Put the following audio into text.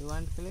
You want click?